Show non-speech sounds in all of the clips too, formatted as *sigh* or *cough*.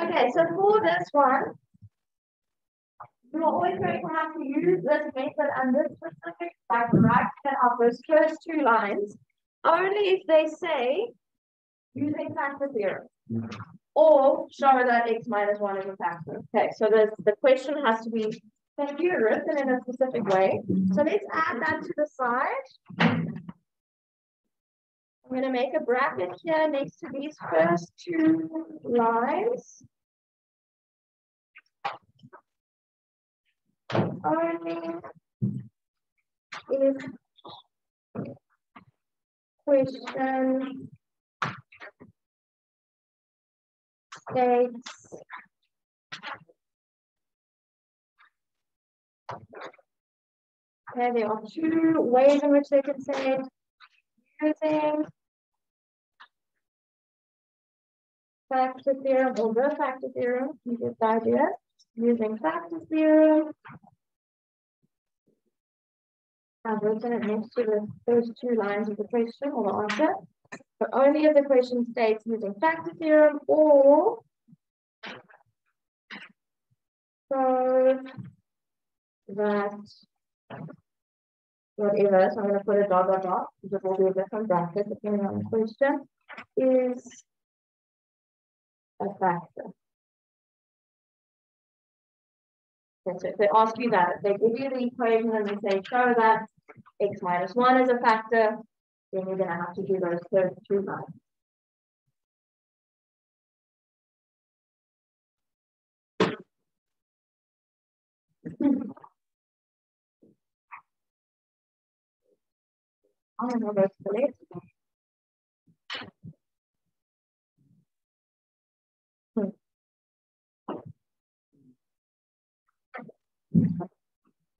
Okay, so for this one, you're always going to have to use this method and this specific like right of those first two lines only if they say using factor theorem or show that x minus 1 is a factor. Okay, so the, the question has to be can be written in a specific way. So let's add that to the side. I'm going to make a bracket here next to these first two lines. Only if question states Okay, there are two ways in which they can say using factor theorem or the factor theorem, you get the idea. Using factor theorem. I've written it next to the first two lines of the question or the answer. But only if the question states using factor theorem or so that whatever, so I'm going to put a dot dot dot, because will be a different bracket depending on the question, is a factor. Okay, so if they ask you that, they give you the equation and they say show that x minus 1 is a factor, then you're going to have to do those first two lines. I don't know those the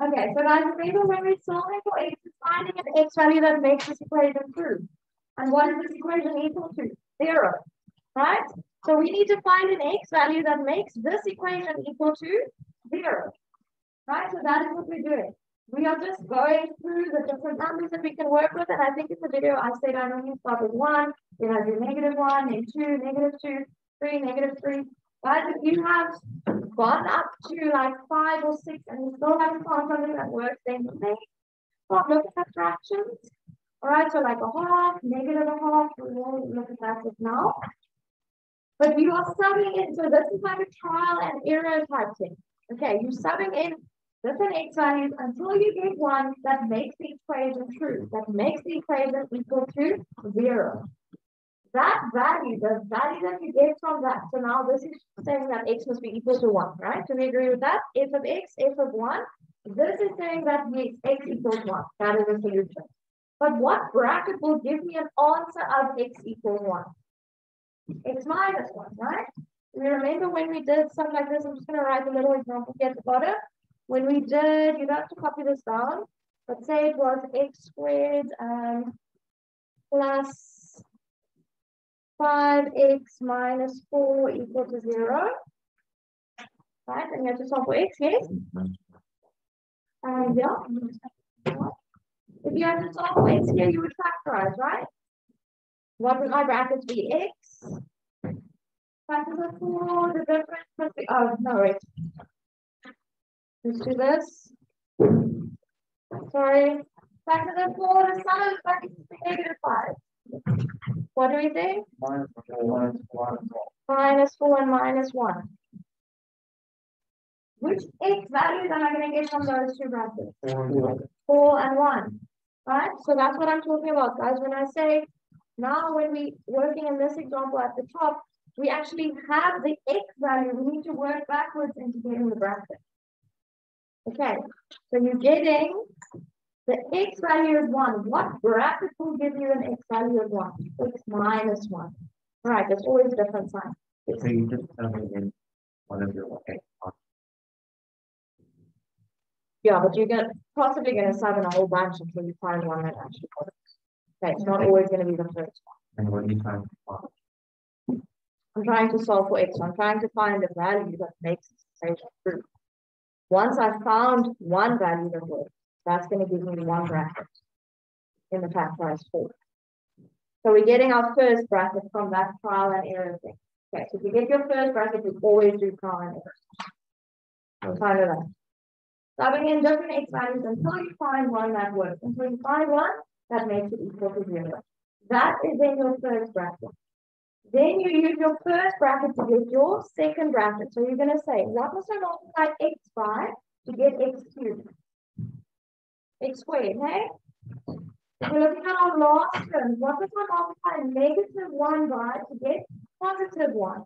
Okay, so guys, remember when we're solving for x, it's finding an x value that makes this equation true. And what is this equation equal to? Zero, right? So we need to find an x value that makes this equation equal to zero, right? So that is what we're doing. We are just going through the different numbers that we can work with. And I think in the video, I said I normally start with one, then I do negative one, then two, negative two, three, negative three. But if you have gone up to like five or six and you still haven't found something that works, then you may start looking at fractions. All right, so like a half, negative a half, we will look at that now. But you are subbing in, so this is like a trial and error type thing. Okay, you're subbing in different x values until you get one that makes the equation true, that makes the equation equal to zero that value, the value that you get from that, so now this is saying that x must be equal to 1, right? Do we agree with that? f of x, f of 1. This is saying that yes, x equals 1. That is the solution. But what bracket will give me an answer of x equals 1? x minus 1, right? We remember when we did something like this, I'm just going to write a little example here at the bottom. When we did, you don't have to copy this down, but say it was x squared um, plus 5x minus 4 equal to 0. Right, and you have to solve for x, yes? And yeah. If you have to solve for x here, you would factorize, right? What would my brackets be? x. Factors of 4, the difference must be, oh, no, wait. Let's do this. Sorry. Factors of 4, the sum of the brackets is negative 5. What do we think? Minus four, minus four and minus one. Which x values am I going to get from those two brackets? Four. four and one. Right? So that's what I'm talking about, guys. When I say now when we working in this example at the top, we actually have the x value. We need to work backwards into getting the bracket. Okay, so you're getting the x value is 1. What bracket will give you an x value of 1? X minus 1. All right, there's always a different sign. So you just tell me in one of your x Yeah, but you're gonna possibly gonna sub in a whole bunch until you find one that actually works. Okay, it's not always gonna be the first one. And what are you trying to find? I'm trying to solve for x. I'm trying to find a value that makes this equation true. Once I've found one value that works, that's going to give me one bracket in the factorized form. So we're getting our first bracket from that trial and error thing. Okay, so to get your first bracket, you always do prime and error. Find it out. Subbing in different x values until you find one that works. Until you find one that makes it equal to zero. That is in your first bracket. Then you use your first bracket to get your second bracket. So you're going to say, what must I multiply x by to get x cubed? Okay? If we're looking at our last term, what does I multiply negative 1 by to get positive 1?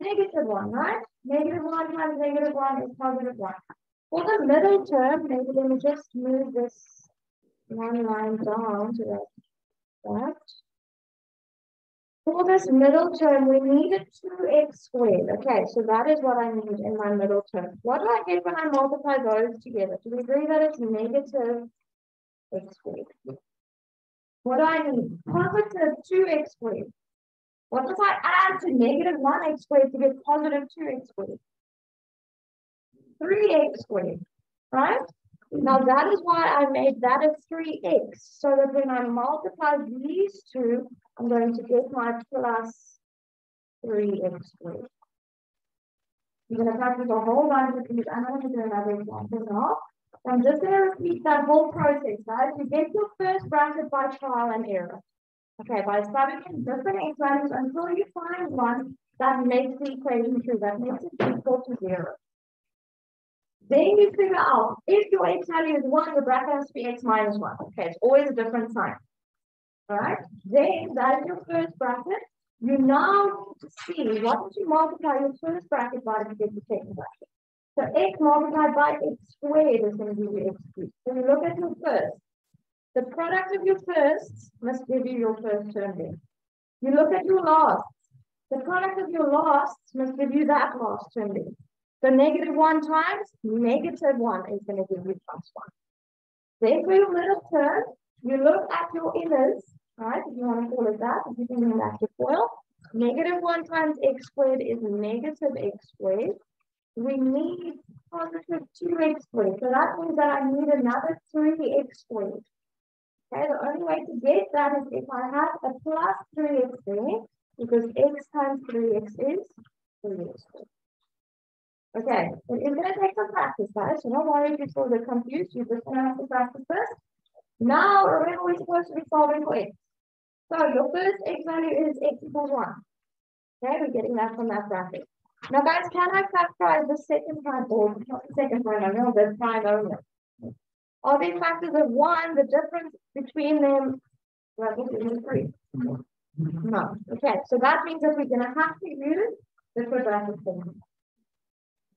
Negative 1, right? Negative 1 times negative 1 is positive 1. For the middle term, maybe let me just move this one line down to that. For this middle term, we needed 2x squared. Okay, so that is what I need in my middle term. What do I get when I multiply those together? Do we agree that it's negative x squared? What do I need? Positive 2x squared. What does I add to negative 1x squared to get positive 2x squared? 3x squared, right? Now that is why I made that a 3x, so that when I multiply these two, I'm going to get my plus 3x squared. You're going to practice a whole bunch of these. I'm going to do another example now. I'm just going to repeat that whole process, guys. You get your first bracket by trial and error. Okay, by in different x values until you find one that makes the equation true, that makes it equal to zero. Then you figure out if your x value is 1, the bracket has to be x minus 1. Okay, it's always a different sign. All right, then that is your first bracket. You now need to see what did you multiply your first bracket by to get the second bracket. So x multiplied by x squared is going to give you x cubed. So you look at your first. The product of your firsts must give you your first term there. You look at your last. The product of your lasts must give you that last term there. So negative 1 times negative 1 is going to give you plus 1. Then for your middle term, you look at your inners, right? If you want to call it that, if you can an active FOIL. Negative 1 times x squared is negative x squared. We need positive 2x squared. So that means that I need another 3x squared. Okay, the only way to get that is if I have a plus 3x there, because x times 3x is 3x squared. Okay, it is going to take some practice, guys. So don't worry if you're a bit confused. You're just going to have to practice first. Now, remember we're supposed to be solving for x. So your first x value is x equals 1. Okay, we're getting that from that bracket. Now, guys, can I factorize the second prime or not the second prime only, the prime only? Are these factors of 1, the difference between them, well, is 3? No. Okay, so that means that we're going to have to use the quadratic formula.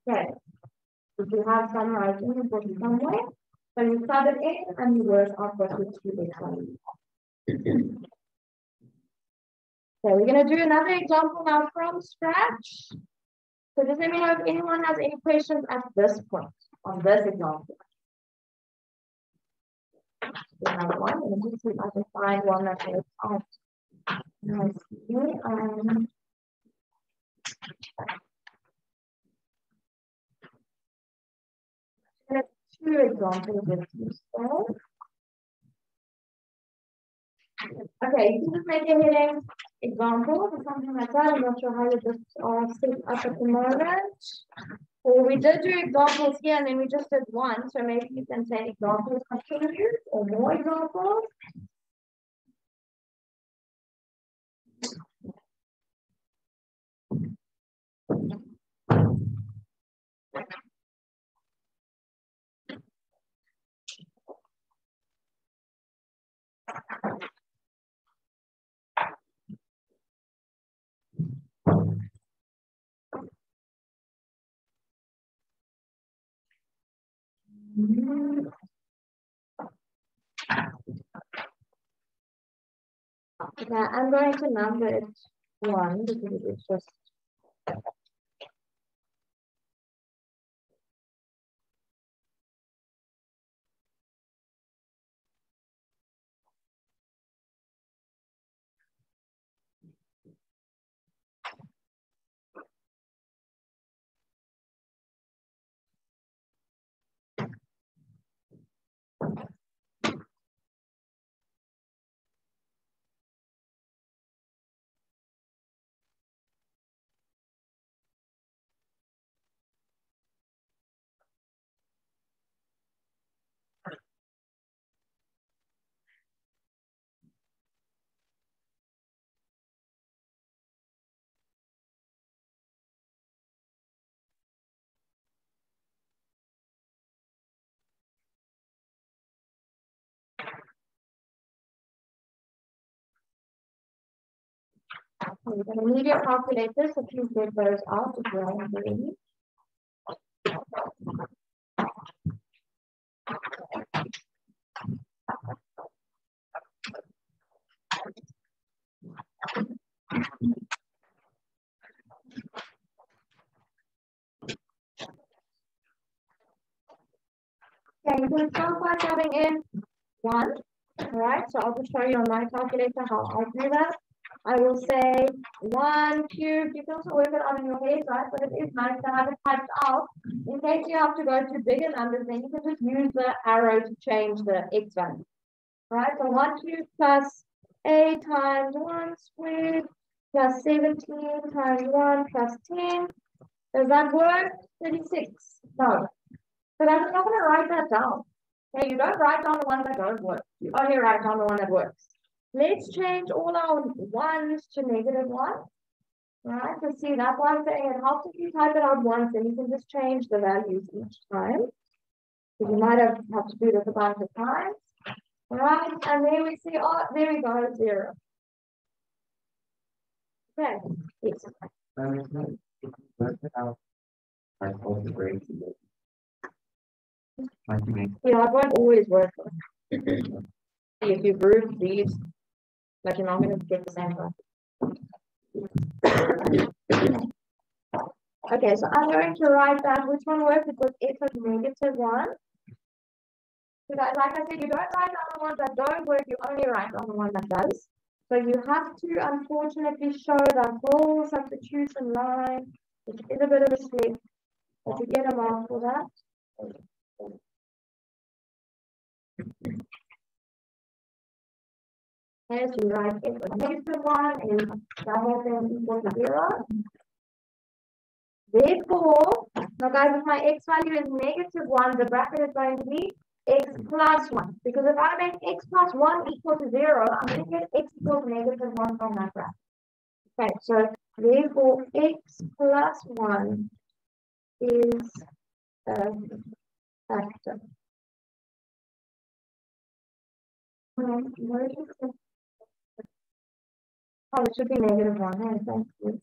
Okay. If you have some writing, it somewhere. So you start at eight and you work outward with two big values. Okay, we're going to do another example now from scratch. So just let know if anyone has any questions at this point on this example. Have one. Let me see if I can find one that is out. Let's see. Um, two examples of useful. Okay, you can just make a heading example or something like that. I'm not sure how you just are set up at the moment. Or we did do examples here and then we just did one. So maybe you can say examples continued or more examples. Yeah, I'm going to number it one because it's just We're going need your calculator, so please get those out if you're ready. Okay, you can start by in one. All right, so I'll just show you on my calculator how I do that. I will say one cube. You can also work it out in your head, right? But it is nice to have it typed out. In case you have to go to bigger numbers, then you can just use the arrow to change the x value. Right, so one cube plus a times one squared plus 17 times 1 plus 10. Does that work? 36. No. So I'm not going to write that down. Okay, you don't write down the one that don't work. You only write down the one that works. Let's change all our ones to negative one. Right, so see that one thing, it helps if you type it out once, and you can just change the values each time. So you might have, have to do this a bunch of times. All right, and then we see, oh, there we go, zero. Okay, yes. Work. I told the grade to do. Like, make Yeah, it won't always work. if you group these, like you're not going to get the same one. *coughs* Okay, so I'm going to write that. Which one works? Because it was negative one. So that, like I said, you don't write down the ones that don't work, you only write down the one that does. So you have to unfortunately show that whole substitution line, which is a bit of a slip, but you get a mark for that. So you write f of negative one and thing equals to zero. Therefore, now guys, if my x value is negative one, the bracket is going to be x plus one. Because if I make x plus one equal to zero, I'm going to get x equals negative one from that bracket. Okay, so therefore x plus one is a factor. Um, where is it? Oh, it should be negative one. Hey, thank you.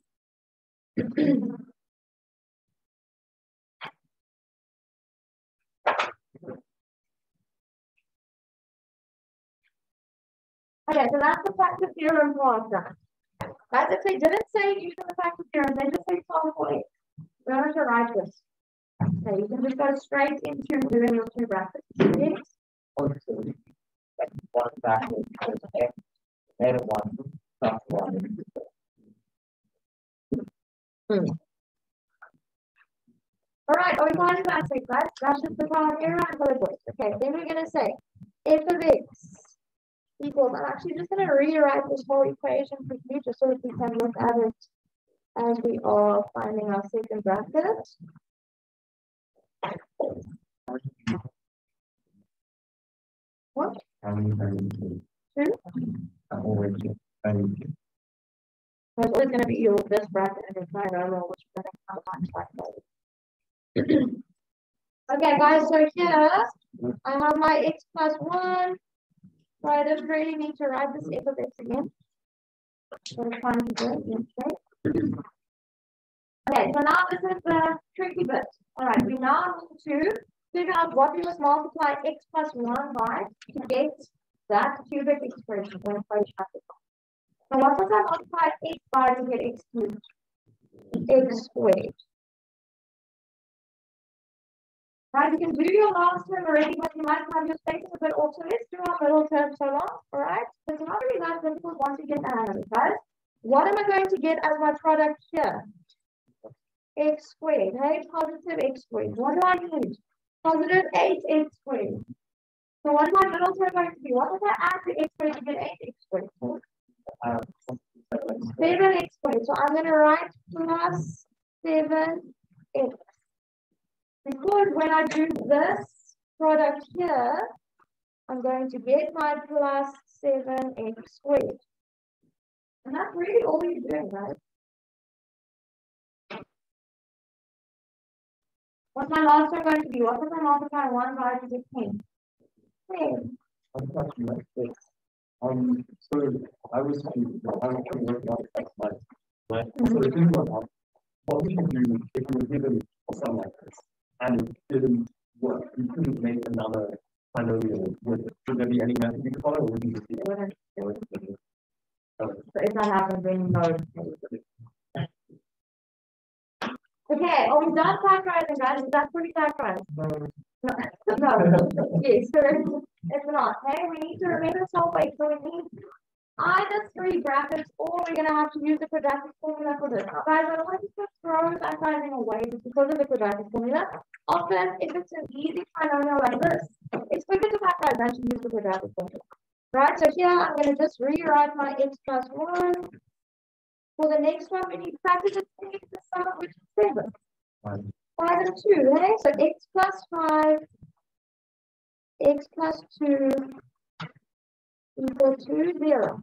Okay, so that's the factor theorem part done. Guys, if they didn't say using the factor theorem, they just say solve for x. We don't have to write this. Okay, you can just go straight into doing your two brackets. Like one back, and one, one. All right, are we finding that six, right? That's just the problem here? But it works. Okay, then we're gonna say if of x equals, I'm actually just gonna rewrite this whole equation for you just so that we can look at it as we are finding our second bracket. What? How many values do Two? Values. So it's always gonna be your this bracket and your trinomial, which we're gonna come back *clears throat* to. Okay, guys, so here I have my x plus one. So I don't really need to write this f of x again. So I'm to do it, yes. *clears throat* Okay, so now this is the tricky bit. All right, we now need to figure out what we must multiply x plus one by to get that cubic expression. So what does I multiply x by to get x cubed? x squared. Right, you can do your last term already, but you might have your spaces a bit off. So let's do our middle term so long. All right. It's not really that difficult once you get the hang of it, guys. What am I going to get as my product here? X squared. Hey, positive x squared. What do I need? Positive 8x squared. So what is my middle term going to be? What if I add the x squared to get 8x squared? Uh, 7x squared. So I'm going to write plus 7x. Because when I do this product here, I'm going to get my plus 7x squared. And that's really all you're doing, right? What's my last one going to be? What if I multiply 1 by to get 10? 10. Um, so I was, I was working on it like, right? So the thing about what we can do if we were given something like this and it didn't work, we couldn't make another polynomial with it. Should there be any method you could follow or would you just be? If that happens, then no. Okay, are we done factorizing, guys? Is that pretty factorized? No. No, yes, it's not, okay? We need to remember sulfate, so we need either three brackets or we're gonna have to use the quadratic formula for this. Guys, I to just throw factorizing away just because of the quadratic formula. Often, if it's an easy trinomial like this, it's quicker to factorize than to use the quadratic formula. Right, so here I'm going to just rewrite my x plus 1. For the next one, we need to factor the the sum of which is 7. Fine. 5 and 2, okay? So x plus 5, x plus 2 equal to 0.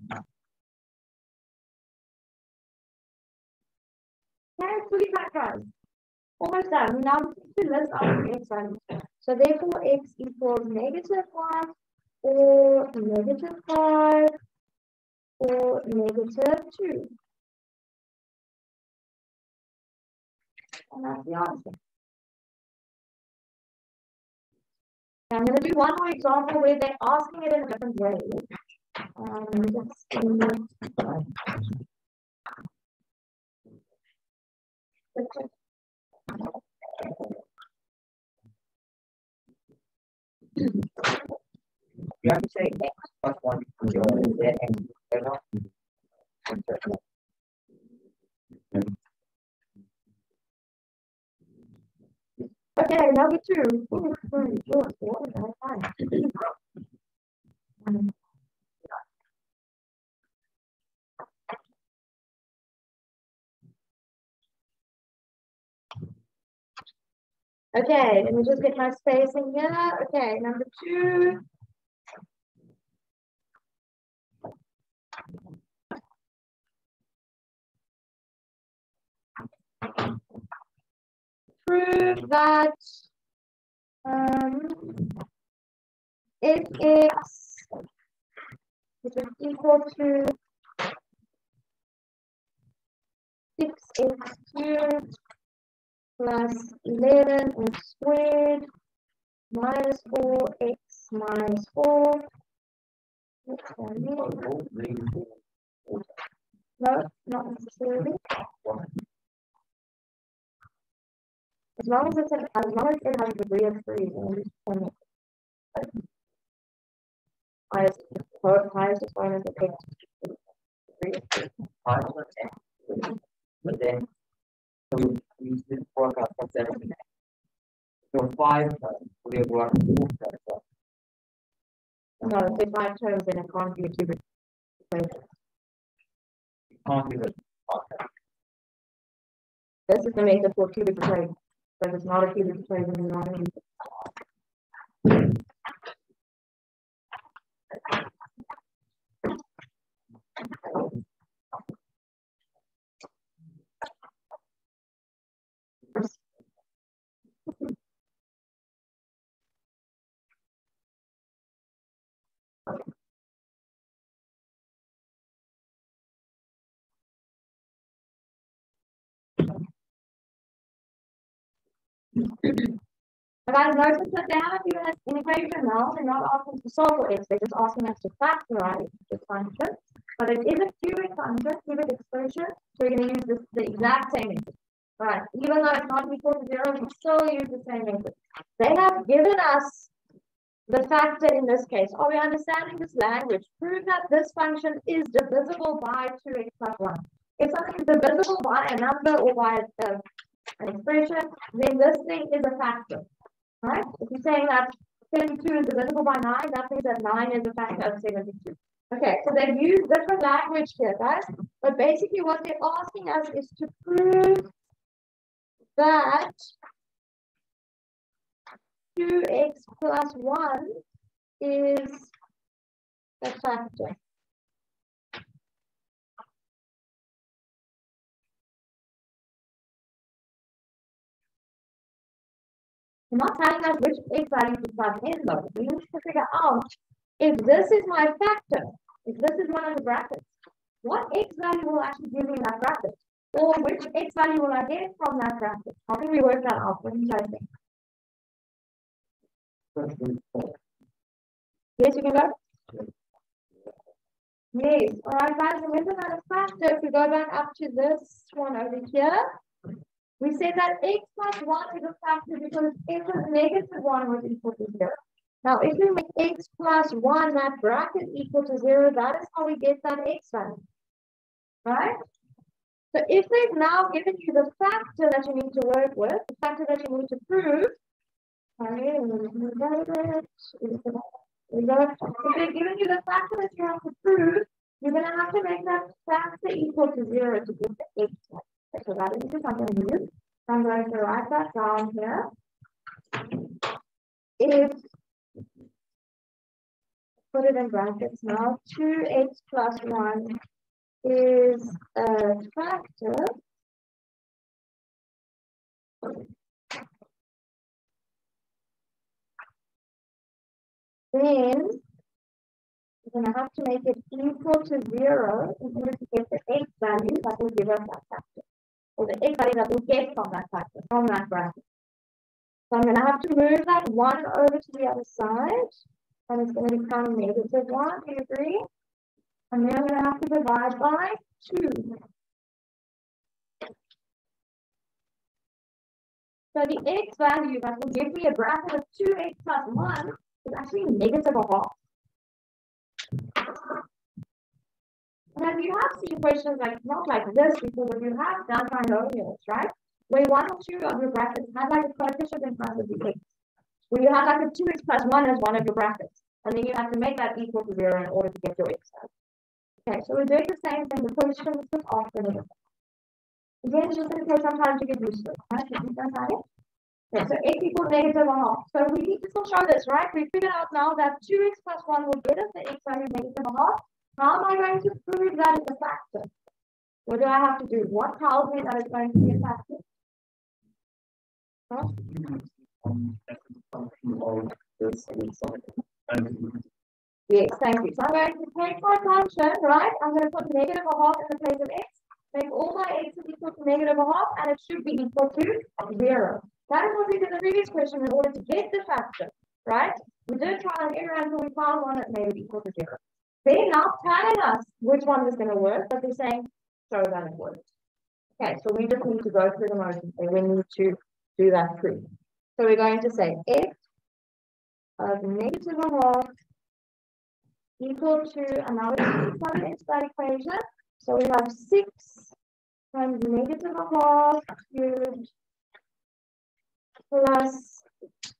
Okay, fully factorized. Almost done. We now need to list values. So therefore, x equals negative 1 or negative 5 or negative 2. And that's the answer. I'm going to do one more example where they're asking it in a different way. Um, let me just You have to say x plus one from your z and they're not. Okay, number two. Okay, let me just get my spacing here. Okay, number two. Prove that um, if x is equal to six x cubed plus 11 x squared minus 4x minus 4. What's that? No, not necessarily. As long as it's an, as long as it has a degree of freedom, just point it. Highest, highest exponent of x. degree of. But then, so we use this work out from seven nine. So five terms, we have worked four terms. No, it's five terms, then it can't be a cubic equation. you Can't do it. Okay. This is the method for cubic equation. But it's not a cubic equation, you want to use And I noticed that they haven't given us an equation now, they're not asking to solve for x, they're just asking us to factorize the function. But it is a cubic function, cubic expression, so we're gonna use this, the exact same method. Right, even though it's not equal to zero, we still use the same method. They have given us the factor in this case. Are we understanding this language? Prove that this function is divisible by two x plus one. If something is divisible by a number or by a, an expression, then this thing is a factor. Right? If you're saying that 72 is divisible by 9, that means that 9 is a factor of 72. Okay, so they've used different language here, guys. But basically what they're asking us is to prove that 2x plus 1 is a factor. Not telling us which x value to plug in though. We need to figure out if this is my factor, if this is one of the brackets, what x value will actually give me that bracket? Or which x value will I get from that bracket? How can we work that out? What do you guys think? Yes, you can go. Yes, all right, guys, remember that factor, if we go back up to this one over here, we say that x plus 1 is a factor because x is negative 1 was equal to 0. Now, if we make x plus 1, that bracket equal to 0, that is how we get that x value, right? So if they've now given you the factor that you need to work with, the factor that you need to prove, if they've given you the factor that you have to prove, you're going to have to make that factor equal to 0 to get the x value. So that is just going to. I'm going to write that down here. If put it in brackets now, 2x plus 1 is a factor then we're going to have to make it equal to 0 in order to get the x value that will give us that factor or the x value that we get from that factor, from that bracket. So I'm going to have to move that 1 over to the other side, and it's going to become negative 1, do you agree? And then I'm going to have to divide by 2. So the x value that will give me a bracket of 2x plus 1 is actually negative a half. Now, you have situations like not like this but you have done trinomials, right? Where one or two of your brackets have like a coefficient in front of the x. Where you have like a 2x plus 1 as one of your brackets. And then you have to make that equal to 0 in order to get your x Okay, so we're doing the same thing. The questions just after the Again, just in case sometimes you get used to it. Right? Okay, so x equals 1 half. So we need to still show this, right? We figured out now that 2x plus 1 will get us the x value 1 half. How am I going to prove that it's a factor? What do I have to do? What tells me that it's going to be a factor? Huh? Yes, thank you. So I'm going to take my function, right? I'm going to put negative a half in the place of x. Make all my x is equal to negative a half, and it should be equal to zero. That is what we did in the previous question in order to get the factor, right? We did try and error until we found one that made it equal to zero. They're not telling us which one is going to work, but they're saying, show that it works. Okay, so we just need to go through the motion and we need to do that proof. So we're going to say x of negative a half equal to, we plug into that equation. So we have 6 times negative half cubed plus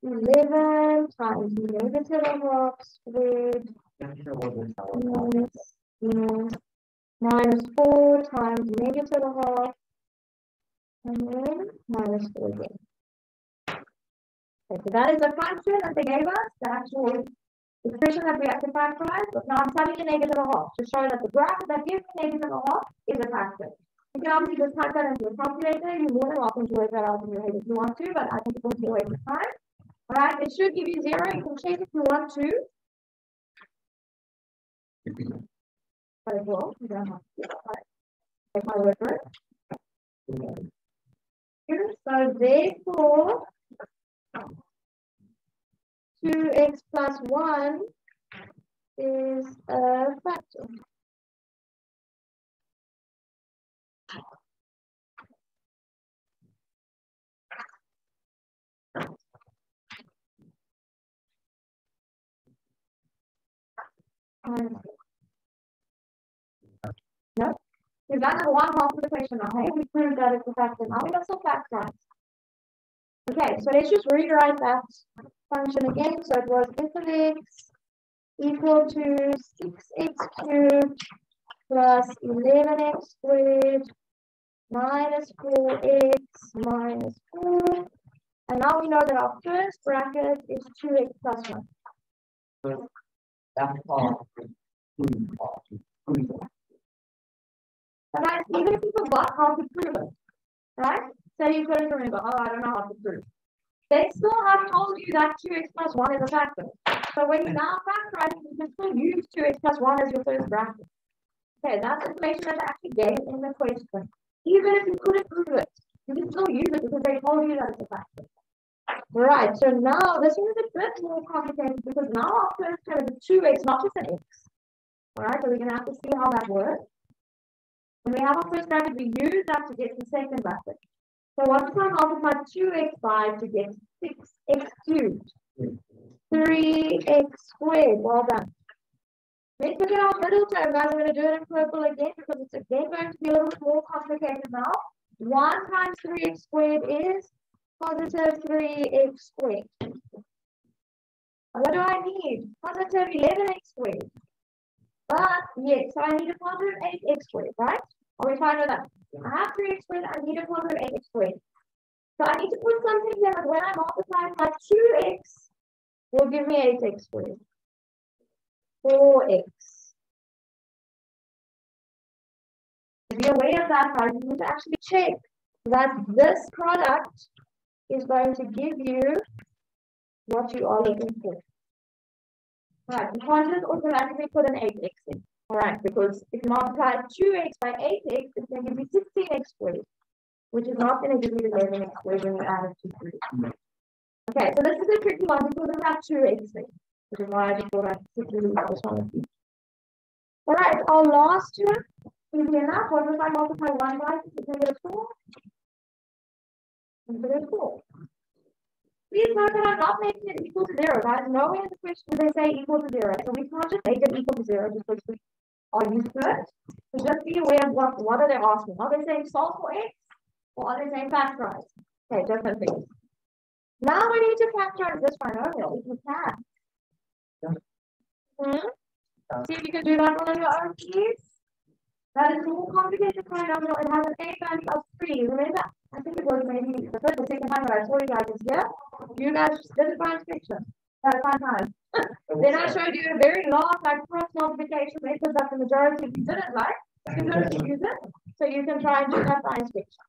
11 times negative half squared minus, minus 4 times negative a half, and then minus 4 again. Okay, so that is the function that they gave us, the actual expression that we have to factorize, but now I'm studying a negative a half to show that the graph that gives me negative a half is a factor. You can obviously just type that into a calculator. You're more than welcome to work that out in your head if you want to, but I think it will be a waste of time. All right, it should give you zero. You can check if you want to. It will. So therefore, 2x plus 1 is a factor. We've the one half of the question. Hey, we proved that it's a factor. Now we got some facts right. Okay, so let's just rewrite that function again. So it was f of x equal to 6x cubed plus 11x squared minus 4x minus 4. And now we know that our first bracket is 2x plus 1. That's all. Right? Even if you forgot how to prove it, right? So you couldn't remember, oh, I don't know how to prove. They still have told you that 2x plus 1 is a factor. So when you now factorize, you can still use 2x plus 1 as your first bracket. Okay, that's information that's actually gained in the question. Even if you couldn't prove it, you can still use it because they told you that it's a factor. Right, so now this is a bit more complicated because now our first term is 2x, not just an x. All right, so we're going to have to see how that works. When we have our first bracket, we use that to get the second bracket. So what if I multiply 2x5 to get 6x cubed? 3x squared, well done. Let's look at our middle term, guys. I'm going to do it in purple again because it's again going to be a little bit more complicated now. 1 times 3x squared is positive 3x squared. What do I need? Positive 11x squared. But yes, so I need a positive 8x squared, right? Are we fine with that? I have 3x squared, I need a positive 8x squared. So I need to put something here that when I multiply by 2x will give me 8x squared. 4x. To be aware of that, guys, you need to actually check that this product is going to give you what you are looking for. Right, you can't just automatically put an 8x in. All right, because if you multiply 2x by 8x, it's going to you 16x squared, which is not going to give you the 11x squared when you add it to 3. Okay, so this is a tricky one because we have 2x there, which is why I just thought I'd quickly leave this one. All right, our last one, easy enough. What if I multiply 1 by 6? It's going to 4. It's going to 4. Please note that I'm not making it equal to 0, guys. Nowhere in the question do they say equal to 0. So we can't just make it equal to 0 just because we are used to it. So just be aware of what, what are they asking. Are they saying solve for x? Or are they saying factorize? Okay, different things. Now we need to factorize this binomial if we can. Hmm? See if you can do that one on your own, please. That is a more complicated binomial. It has an a value of 3. Remember, I think it was maybe the first or second time that I saw you guys is here. You guys did a fine picture. That's fine time. then I showed you a very long like cross multiplication method that the majority of you didn't like. You can *laughs* use it. So you can try and do that science picture.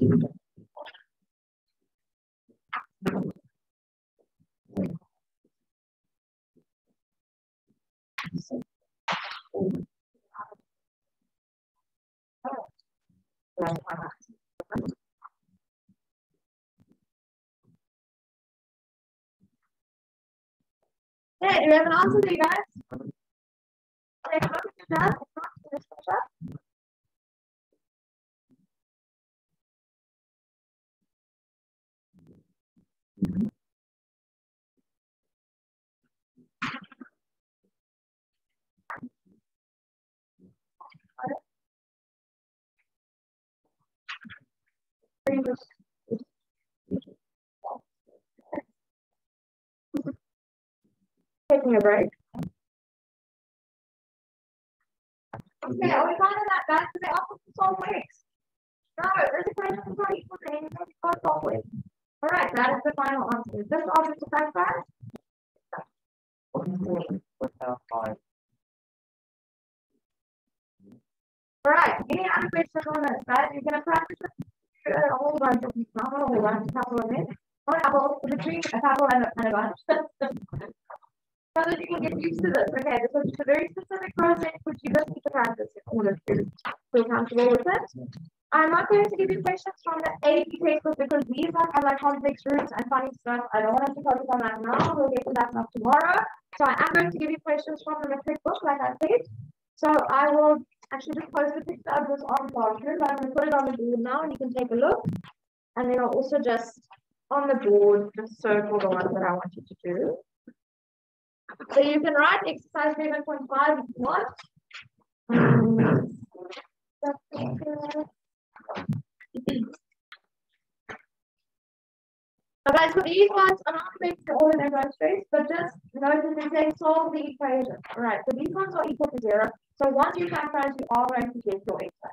Hey, do you have an answer for you guys? Taking a break. Okay, are we finding that guys? Because they offer solve ways. No, there's a question for to any solve ways. All right, that is the final answer. Is this object a factor? All right, any other questions on this, guys? You're going to practice a whole bunch of not a whole bunch, a couple of. Or an apple, between a apple and a, and a bunch. so that you can get used to this. Okay, this is a very specific process which you just need to practice in order to feel comfortable with it. I'm not going to give you questions from the AP textbook because these ones have like complex roots and funny stuff. I don't want to focus on that now. We'll get to that stuff tomorrow. So I am going to give you questions from the metric book, like I said. So I will actually just post a picture of this on Classroom, but I'm going to put it on the board now and you can take a look. And then I'll also just on the board, just circle the ones that I want you to do. So you can write exercise 7.5 if you want. *clears throat* Um, *clears throat* guys, so these ones are not fixed all in everyone's face, but just notice that they solve the equation. All right, so these ones are equal to zero. So once you factorize, you are going to get your answer.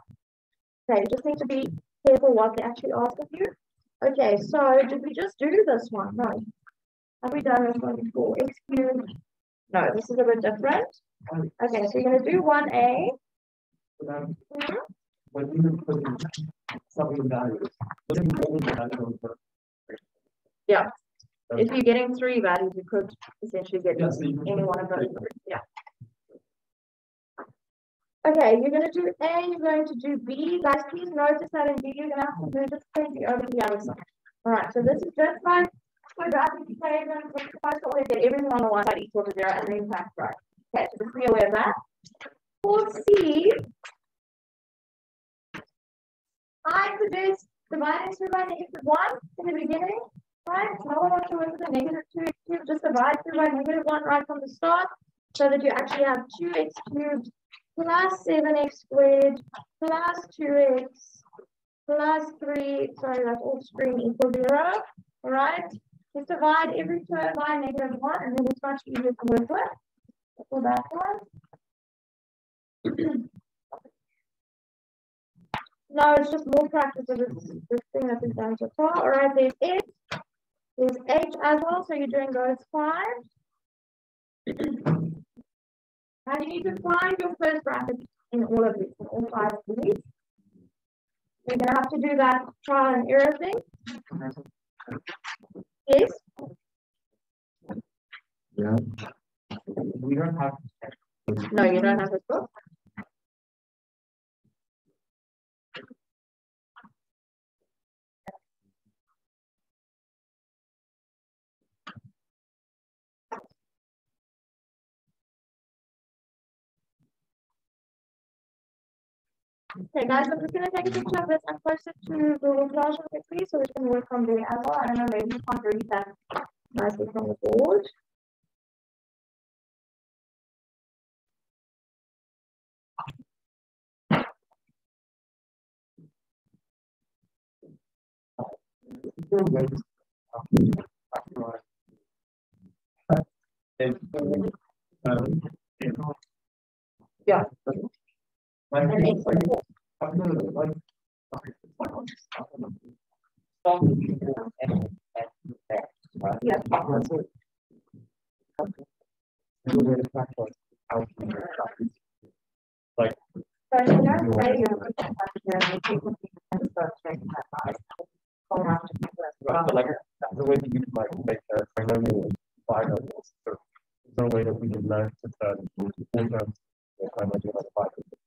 Okay, you just need to be careful what they actually ask of you. Okay, so did we just do this one? No. Have we done this one before? X cubed. No, this is a bit different. Okay, so you're going to do 1A. Mm -hmm. When you something values, yeah. If you're getting three values, you could essentially get yes, any one of those. Yeah. Okay, you're going to do A, you're going to do B. Guys, please notice that in B, you're going to have to move this 20 over to the other side. All right, so this is just like quadratic equation. Supposed to always get everything on the one side equal to zero and then factorize. Okay, so just be aware of that. For C, I suggest dividing through by negative 1 in the beginning right? No one wants to work with a negative 2x cubed. Just divide through by negative 1 right from the start so that you actually have 2x cubed plus 7x squared plus 2x plus 3. Sorry, that's all screen equals 0. All right? Just divide every term by negative 1 and then it's much easier to work with. For that one. *clears throat* no, it's just more practice of this, this thing that we've done so far. All right, there's it is H as well, so you're doing those five. *clears throat* and you need to find your first bracket in all of these, in all five of these. You're going to have to do that trial and error thing. Yes? Yeah. We don't have. No, you don't have this book. Okay, guys, I'm just going to take a picture of this and post it to Google Classroom quickly so we can work from there as well. I don't know, maybe you can't read that nicely from the board. Yeah. Like, like, like, some people and, and, right? Yeah. Like, so you know, radio Right, like the way that you like make a trinomial binomials. There's no way that we can learn to turn four terms into trinomial binomials.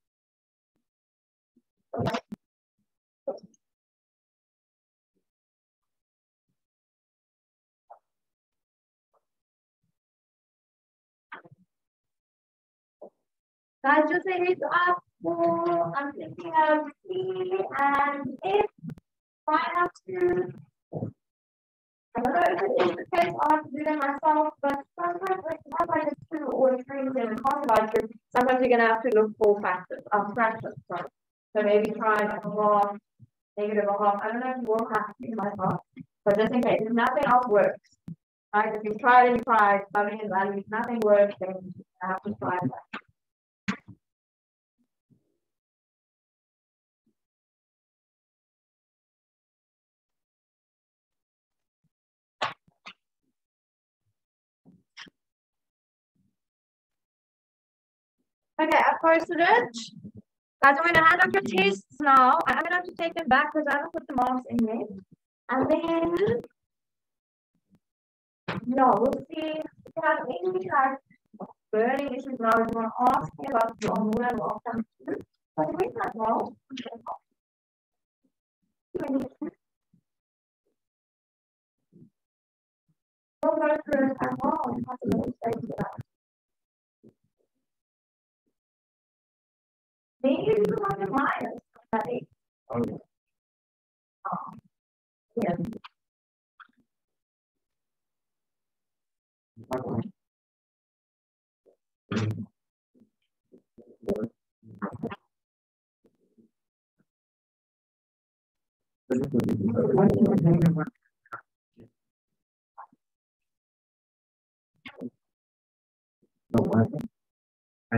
I'm thinking of C and F. Try not to. I don't know if it is the case, I have to do them myself, but sometimes when you have like a two or three in a calculator, sometimes you're going to have to look for factors, um, fractions. Sorry. So maybe try a half, negative a half. I don't know if you will have to do my half, but just in case, if nothing else works, Right? If you tried and you tried, subbing and values, nothing works, then you have to try that. Okay, I posted it. Guys, I'm going to hand out your tests now. I'm going to have to take them back because I haven't put the marks in yet. And then, no, we'll see if you have any like burning issues now. You want to ask me about your online welcome. But the reason as well, We'll go through it as well and have a little for that. Maybe you want to minus study. Oh, Um, yeah. No, I I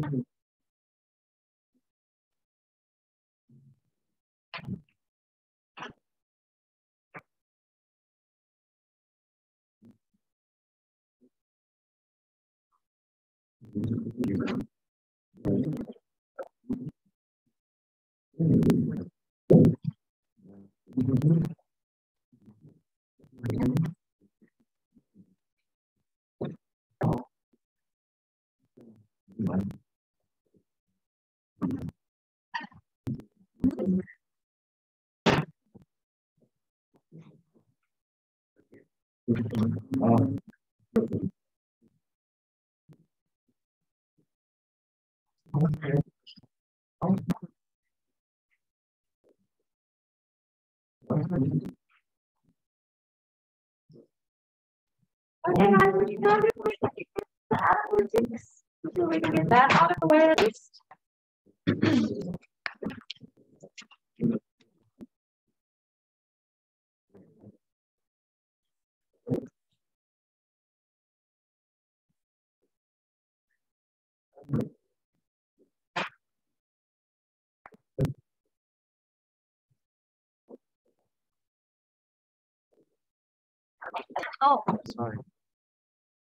did you. Okay, guys, we can analytics? We can get that out of the way at least. Oh, Sorry.